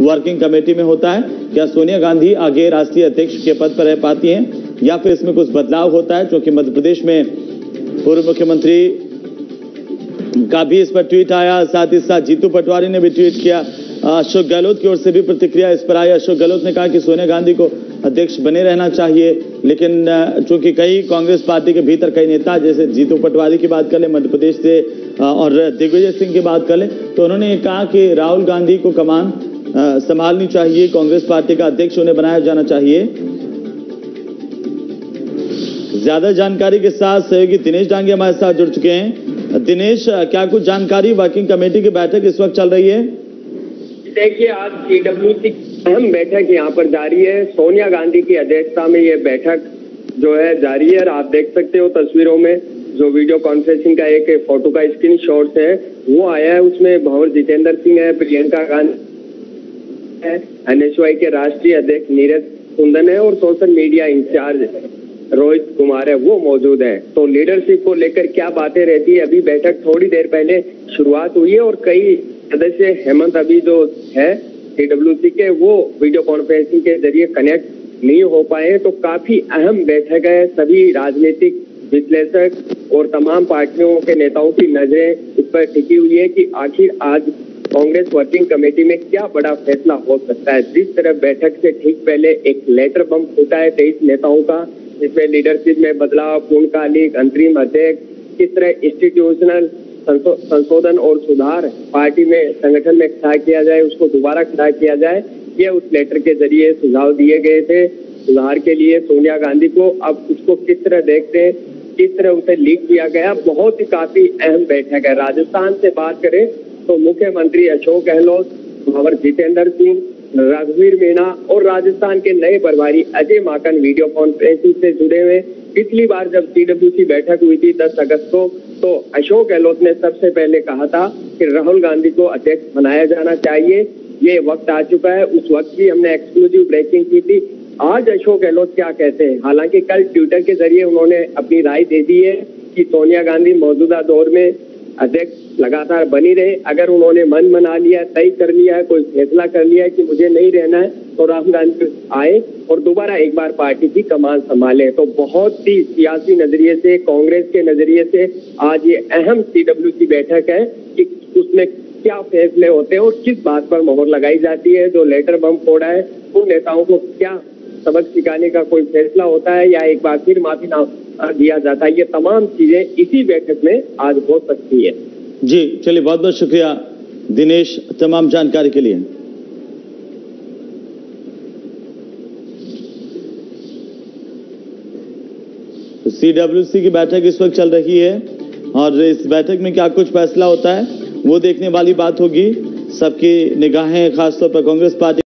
Working committee में होता है। क्या सोनिया गांधी आगे राष्ट्रीय अध्यक्ष के पद पर रह पाती हैं? या फिर इसमें कुछ बदलाव होता है क्योंकि मध्य प्रदेश में पूर्व मुख्यमंत्री का भी इस पर ट्वीट आया, साथ ही साथ जीतू पटवारी ने भी ट्वीट किया। अशोक गहलोत की ओर से भी प्रतिक्रिया इस पर आई। अशोक गहलोत ने कहा कि सोनिया गांधी को अध्यक्ष बने रहना चाहिए, लेकिन चूँकि कई कांग्रेस पार्टी के भीतर कई नेता, जैसे जीतू पटवारी की बात कर ले, मध्य प्रदेश से और दिग्विजय सिंह की बात कर ले तो उन्होंने कहा कि राहुल गांधी को कमान संभालनी चाहिए, कांग्रेस पार्टी का अध्यक्ष उन्हें बनाया जाना चाहिए। ज़्यादा जानकारी के साथ सहयोगी दिनेश डांगे हमारे साथ जुड़ चुके हैं। दिनेश क्या कुछ जानकारी? वर्किंग कमेटी की बैठक इस वक्त चल रही है। देखिए, आज सीडब्ल्यूसी अहम बैठक यहाँ पर जारी है। सोनिया गांधी की अध्यक्षता में ये बैठक जो है जारी है और आप देख सकते हो तस्वीरों में जो वीडियो कॉन्फ्रेंसिंग का एक फ़ोटो का स्क्रीन शॉट है। वो आया है उसमें भंवर जितेंद्र सिंह है, प्रियंका गांधी है एनएसवाई के राष्ट्रीय अध्यक्ष नीरज कुंदन है और social media incharge Rohit Kumar है, वो मौजूद है। तो लीडरशिप को लेकर क्या बातें रहती है? अभी बैठक थोड़ी देर पहले शुरुआत हुई है और कई सदस्य हेमंत अभी जो है सीडब्ल्यूसी के, वो वीडियो कॉन्फ्रेंसिंग के ज़रिए कनेक्ट नहीं हो पाए तो काफ़ी अहम बैठक है। सभी राजनीतिक विश्लेषक और तमाम पार्टियों के नेताओं की नज़रें पर टिकी हुई है कि आखिर आज कांग्रेस वर्किंग कमेटी में क्या बड़ा फैसला हो सकता है? जिस तरह बैठक से ठीक पहले एक लेटर बम फूटा है तेईस नेताओं का, जिसमें लीडरशिप में बदलाव, पूर्णकालिक, अंतरिम अध्यक्ष, किस तरह इंस्टीट्यूशनल संशोधन और सुधार पार्टी में, संगठन में खड़ा किया जाए, उसको दोबारा खड़ा किया जाए, ये उस लेटर के ज़रिए सुझाव दिए गए थे। सुधार के लिए सोनिया गांधी को अब उसको किस तरह देखते हैं? तरह उसे लीक किया गया, बहुत ही काफ़ी अहम बैठक है। राजस्थान से बात करें तो मुख्यमंत्री अशोक गहलोत भंवर जितेंद्र सिंह रघुवीर मीणा और राजस्थान के नए प्रभारी अजय माकन वीडियो कॉन्फ्रेंसिंग से जुड़े हुए। पिछली बार जब सीडब्ल्यूसी बैठक हुई थी 10 अगस्त को तो अशोक गहलोत ने सबसे पहले कहा था कि राहुल गांधी को अध्यक्ष बनाया जाना चाहिए। ये वक्त आ चुका है। उस वक्त भी हमने एक्सक्लूसिव ब्रेकिंग की थी। आज अशोक गहलोत क्या कहते हैं? हालाँकि कल ट्विटर के ज़रिए उन्होंने अपनी राय दे दी है कि सोनिया गांधी मौजूदा दौर में अध्यक्ष लगातार बनी रहे। अगर उन्होंने मन बना लिया, तय कर लिया है, कोई फैसला कर लिया है कि मुझे नहीं रहना है तो राहुल गांधी आए और दोबारा एक बार पार्टी की कमान संभाले। तो बहुत ही सियासी नज़रिए से, कांग्रेस के नज़रिए से आज ये अहम सीडब्ल्यूसी बैठक है कि उसमें क्या फैसले होते हैं और किस बात पर मोहर लगाई जाती है। जो लेटर बम फोड़ा है, उन नेताओं को क्या सबक सिखाने का कोई फैसला होता है या एक बार फिर माफ़ी दिया जाता है, ये तमाम चीज़ें इसी बैठक में आज हो सकती है। जी, चलिए, बहुत बहुत शुक्रिया दिनेश, तमाम जानकारी के लिए। सीडब्ल्यूसी की बैठक इस वक्त चल रही है और इस बैठक में क्या कुछ फैसला होता है, वो देखने वाली बात होगी। सबकी निगाहें खासतौर पर कांग्रेस पार्टी